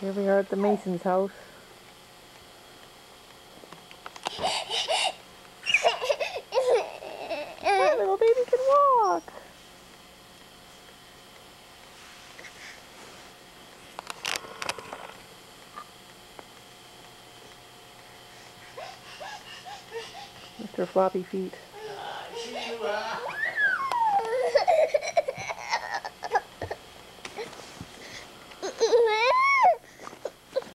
Here we are at the Mason's house. My little baby can walk. Mr. Floppy Feet.